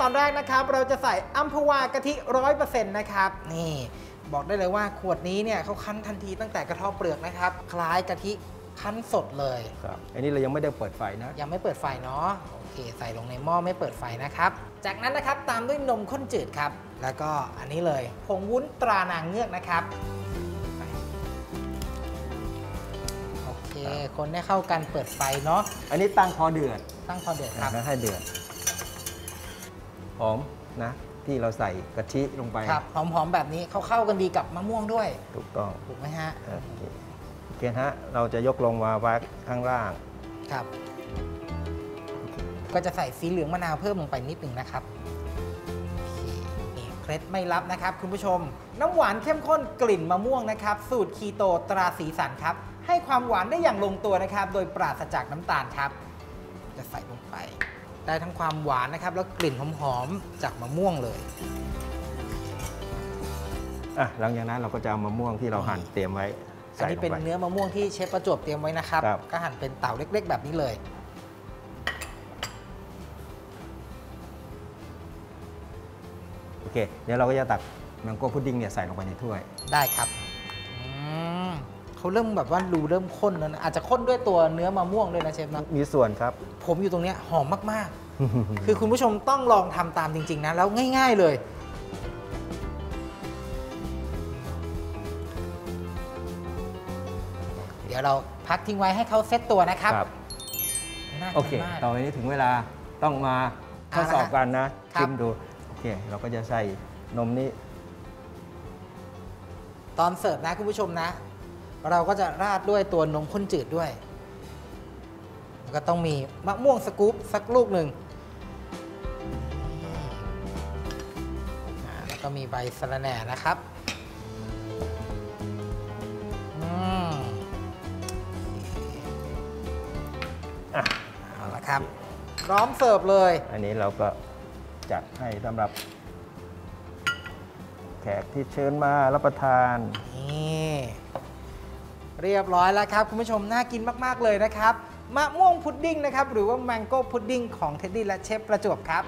ตอนแรกนะครับ เราจะใส่อัมพวากะทิร้อยเปอร์เซ็นต์นะครับ นี่ บอกได้เลยว่าขวดนี้เนี่ยเขาคั้นทันทีตั้งแต่กระเทาะเปลือกนะครับ คล้ายกะทิคั้นสดเลย ครับ อันนี้เรายังไม่ได้เปิดไฟนะ ยังไม่เปิดไฟเนาะ โอเค ใส่ลงในหม้อไม่เปิดไฟนะครับ จากนั้นนะครับตามด้วยนมข้นจืดครับ แล้วก็อันนี้เลยผงวุ้นตรานางเงือกนะครับไปโอเค คนให้เข้ากันเปิดไฟเนาะ อันนี้ตั้งพอเดือด ตั้งพอเดือดครับนะให้เดือด หอมนะที่เราใส่กะทิลงไปครับหอมๆแบบนี้เขาเข้ากันดีกับมะม่วงด้วย ถูกต้องถูกไหมฮะโอเคโอเคฮะเราจะยกลงมาไว้ข้างล่างครับ ก็จะใส่สีเหลืองมะนาวเพิ่มลงไปนิดหนึ่งนะครับโอเคนี่เคล็ดไม่ลับนะครับ คุณผู้ชม น้ำหวานเข้มข้นกลิ่นมะม่วงนะครับ สูตรคีโตตราสีสันครับ ให้ความหวานได้อย่างลงตัวนะครับ โดยปราศจากน้ำตาลครับ จะใส่ลงไป ได้ทั้งความหวานนะครับ แล้วกลิ่นหอมๆจากมะม่วงเลยอะหลังจากนั้นเราก็จะเอามะม่วงที่เราหั่นเตรียมไว้อันใส่นี้ลงเป็นไป เนื้อมะม่วงที่เชฟประจวบเตรียมไว้นะครับ ครับ ก็หั่นเป็นเต่าเล็กๆ แบบนี้เลย โอเคเดี๋ยวเราก็จะตัก mango pudding เนี่ยใส่ลงไปในถ้วย ได้ครับอืม เขาเริ่มแบบว่าดูเริ่มข้นแล้วนะอาจจะข้นด้วยตัวเนื้อมะม่วงด้วยนะเชฟนะมีส่วนครับ ผมอยู่ตรงเนี้ยหอมมากๆ คือคุณผู้ชมต้องลองทำตามจริง ๆนะแล้วง่าย ๆเลยเดี๋ยวเราพักทิ้งไว้ให้เขาเซตตัวนะครับครับน่าโอกิเคนมากต่อไปนี้ถึงเวลาต้องมาทดสอบกันนะครับชิมดู โอเค เราก็จะใส่นมนี้ ตอนเสิร์ฟนะคุณผู้ชมนะ เราก็จะราดด้วยตัวนมข้นจืดด้วยแล้วก็ต้องมีมะม่วงสกู๊ปสักลูกหนึ่งอ่าแล้วก็มีใบสะระแหน่นะครับอืมอะเอาละครับ พร้อมเสิร์ฟเลย อันนี้เราก็จัดให้สำหรับ แขกที่เชิญมารับประทานนี่ เรียบร้อยแล้วครับ คุณผู้ชมน่ากินมาก ๆ เลยนะครับ มะม่วงพุดดิ้งนะครับ หรือว่า mango pudding ของเท็ดดี้และเชฟประจวบครับ